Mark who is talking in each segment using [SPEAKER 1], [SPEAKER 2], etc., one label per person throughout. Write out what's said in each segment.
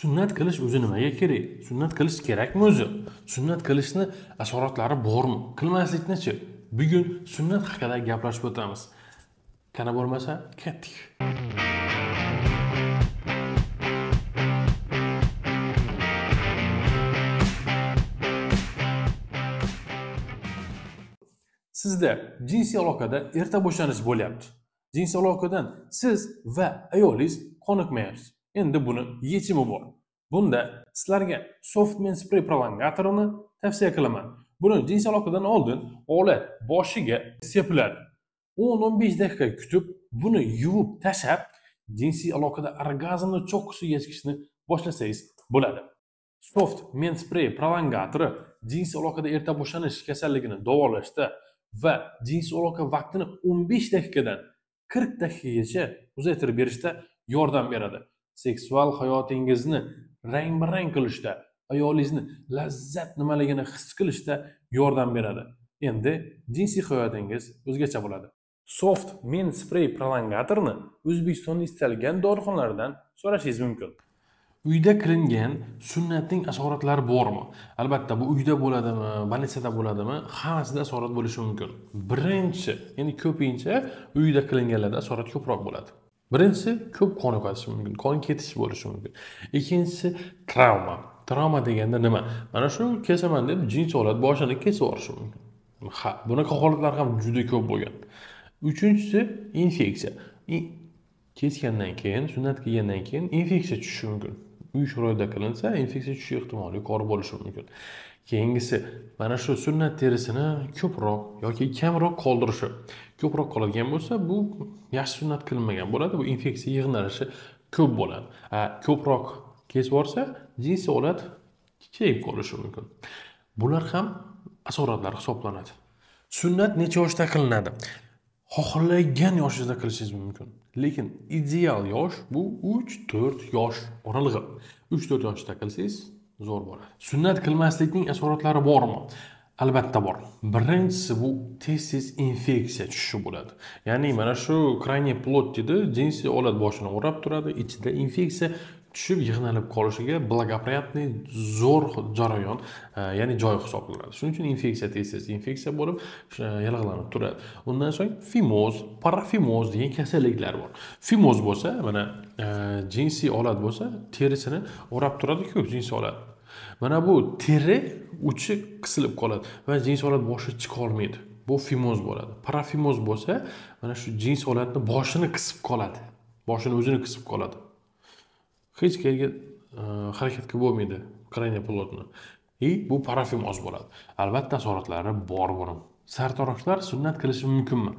[SPEAKER 1] sunnat qilish o'zi nimaga kerak? Sunnat qilish kerakmi o'zi? Sunnat qilishni asoratlari bormi? Qilmasliknichi? Bugun sunnat haqida gaplashib o'tamiz. Kana bo'lmasa ketdik. Sizda jinsiy aloqada erta bo'shanish bo'lyapti. Jinsiy aloqadan siz va ayolingiz qoniqmayapsiz. Endi buni yechimi bor. Bunda sizlarga softman spray prolongatorini tavsiya qilaman. Buni jinsiy aloqadan oldin ola boshiga sepiladi. o'n o'n besh daqiqa kutib buni yuvib tashlab jinsiy aloqada orgazmni cho'qqisi yetkazishni boshlasangiz bo'ladi. Soft men spray prolongatori jinsiy aloqada erta boshlanish kasalligini davolashda va jinsiy aloqa vaqtini 15 daqiqadan 40 daqiqagacha uzaytirib berishda yordam beradi. Seksual hayotingizni rang barang qilishda ayolingizni lazzat nimaligini his qilishda yordam beradi. Endi jinsiy hayotingiz o'zgacha bo'ladi. Soft men spray prolongatorni o'zbekistonda istalgan dorixonalardan so'rashingiz mumkin. Uyda qilingan sunnatning asoratlari bormi? Albatta bu uyda bo'ladimi больницада bo'ladimi hammasida asorat bo'lishi mumkin. Birinchi ya'ni ko'pincha uyda qilinganlarda asorat ko'proq bo'ladi. Birinchisi ko'p qon yo'qotishi mumkin qon ketishi bo'lishi mumkin. Ikkinchisi travma. Travma deganda nima? Mana shu kesaman deb jinsiy holat boshini kesib yuborishi mumkin. Ha bunaqa holatlar ham juda ko'p bo'lgan. Uchinchisi infeksiya. Kesgandan keyin sunnat qilgandan keyin infeksiya tushishi mumkin. Uy sharoitida qilinsa infeksiya tushish ehtimoli yuqori bo'lishi mumkin. Keyingisi mana shu sunnat terisini ko'proq yoki kamroq qoldirishi. Ko'proq qoladigan bo'lsa bu yaxshi sunnat qilinmagan bo'ladi bu infeksiya yig'nalishi ko'p bo'ladi. Ko'proq kesib yuborsa jinsiy holat kechayib qolishi mumkin. Bular ham asoratlar hisoblanadi. Sunnat necha yoshda qilinadi? Xohlagan yoshingizda qilishingiz mumkin. Lekin ideal yosh bu uch to'rt yosh oralig'i. Uch to'rt yoshda qilsangiz zo'r bo'ladi. Sunnat qilmaslikning asoratlari bormi? Albatta bor. Birinchisi bu tez tez infeksiya tushishi bo'ladi. Ya'ni mana shu крайний plot deydi jinsi oladi boshini o'rab turadi ichida infeksiya tushib yig'nalib qolishiga благоприятный zo'r jarayon e, ya'ni joy hisoblanadi. Shuning uchun infeksiya tez tez infeksiya bo'lib e, yallig'lanib turadi. Undan so'ng fimoz parafimoz degan kasalliklar bor. Fimoz bo'lsa mana e, jinsiy olat bo'lsa terisini o'rab turadiku jinsiy olat. Mana bu teri uchi qisilib qoladi va jinsiy olat boshi chiqolmaydi. Bu fimoz bo'ladi. Parafimoz bo'lsa mana shu jinsiy olatni boshini qisib qoladi. Boshini o'zini qisib qoladi. Hech qayerga e, harakatga bo'lmaydi крайне плотно и bu parafimoz bo'ladi. Albatta asoratlari bor buni sartaroshlar sunnat qilishi mumkinmi?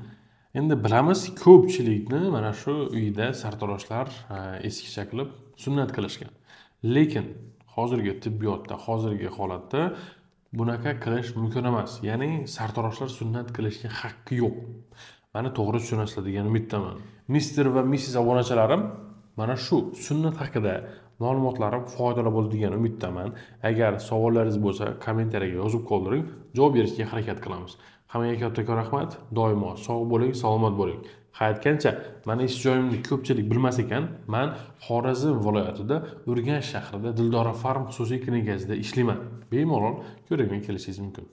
[SPEAKER 1] Endi bilamiz ko'pchilikni mana shu uyda sartaroshlar e, eski eskicha qilib sunnat qilishgan. Lekin hozirgi tibbiyotda hozirgi holatda bunaqa qilish mumkin emas. Ya'ni sartaroshlar sunnat qilishga haqqi yo'q. Mani to'g'ri tushunasizlar degan umiddaman. Mister va missis obunachalarim mana shu sunnat haqida ma'lumotlarim foydali bo'ldi degan umiddaman. Agar savollaringiz bo'lsa kommentariyaga yozib qoldiring javob berishga harakat qilamiz. Hammaga kattakon rahmat. Doimo sog' bo'ling salomat bo'ling. Qaytgancha mana mani ish joyimni ko'pchilik bilmas ekan. Man xorazm viloyatida urganch shahrida dildora farm xususiy klinikasida ishlayman. Bemalol ko'rikman kelishingiz mumkin.